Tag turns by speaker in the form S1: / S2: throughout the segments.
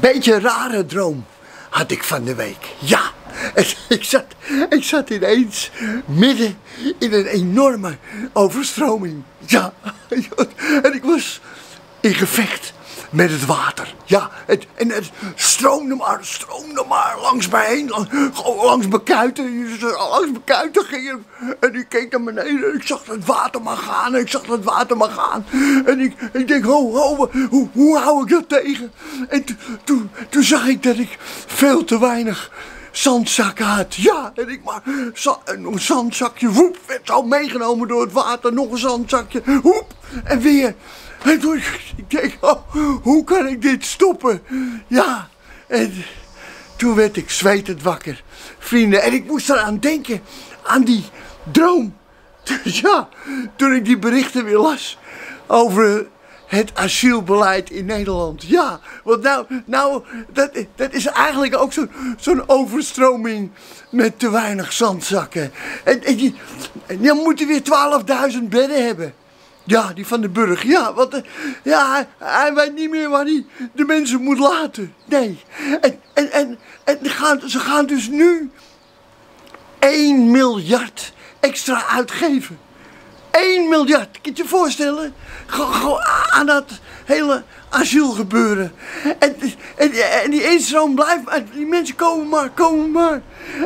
S1: beetje rare droom had ik van de week. Ja, ik zat, ik zat ineens midden in een enorme overstroming. Ja, en ik was in gevecht met het water. Ja, het, en het stroomde maar, stroomde maar langs mij heen. Langs, langs mijn kuiten. Langs mijn kuiten ging En ik keek naar beneden en ik zag het water maar gaan. Ik zag het water maar gaan. En ik, ik denk, ho, ho, hoe, hoe hou ik dat tegen? En toen, toen zag ik dat ik veel te weinig zandzakken had. Ja, en ik maar een zandzakje, woep, werd zo meegenomen door het water. Nog een zandzakje, woep, en weer. En toen ik denk, oh, hoe kan ik dit stoppen? Ja, en toen werd ik zwetend wakker, vrienden. En ik moest eraan denken, aan die droom. Ja, toen ik die berichten weer las over het asielbeleid in Nederland. Ja, want nou, nou dat, dat is eigenlijk ook zo'n overstroming met te weinig zandzakken. En, en, dan moeten weer 12.000 bedden hebben. Ja, die van de burg. Ja, want uh, ja, hij weet niet meer waar hij de mensen moet laten. Nee. En, en, en, en gaan, ze gaan dus nu 1 miljard extra uitgeven. 1 miljard. Kun je je voorstellen? Gewoon aan dat hele asielgebeuren. En, en, en die instroom blijft maar. Die mensen komen maar, komen maar.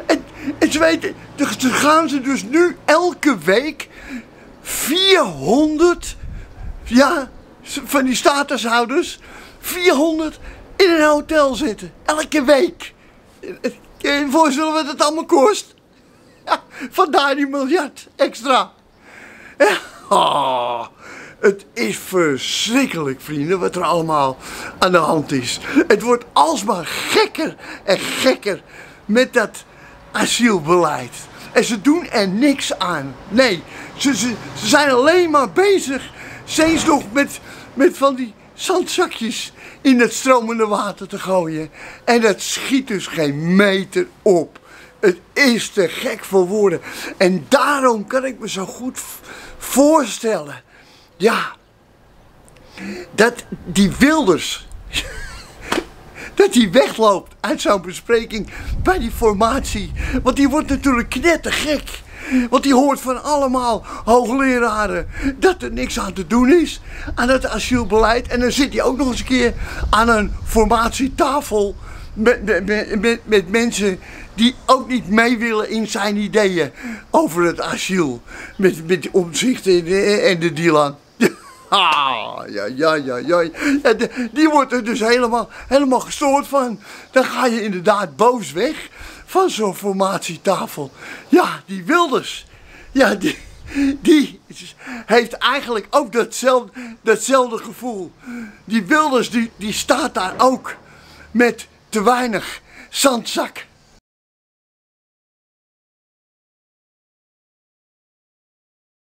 S1: En, ze weten, ze gaan ze dus nu elke week 400, ja, van die statushouders, 400 in een hotel zitten. Elke week. Kun je je voorstellen wat het allemaal kost? Ja, vandaar die miljard extra. Oh, het is verschrikkelijk, vrienden, wat er allemaal aan de hand is. Het wordt alsmaar gekker en gekker met dat asielbeleid. En ze doen er niks aan. Nee, ze, ze, ze zijn alleen maar bezig. Steeds nog met, met van die zandzakjes in het stromende water te gooien. En dat schiet dus geen meter op. Het is te gek voor woorden. En daarom kan ik me zo goed voorstellen. Ja, dat die Wilders dat hij wegloopt uit zo'n bespreking bij die formatie. Want die wordt natuurlijk knettergek. Want die hoort van allemaal hoogleraren dat er niks aan te doen is aan het asielbeleid. En dan zit hij ook nog eens een keer aan een formatietafel met, met, met, mensen die ook niet mee willen in zijn ideeën over het asiel. Met, met omzicht en, en de Dylan. Ah, ja, ja, ja, ja. die wordt er dus helemaal, helemaal gestoord van. Dan ga je inderdaad boos weg van zo'n formatietafel. Ja, die Wilders. Ja, die, die heeft eigenlijk ook datzelfde, datzelfde gevoel. Die Wilders, die, die staat daar ook met te weinig zandzak.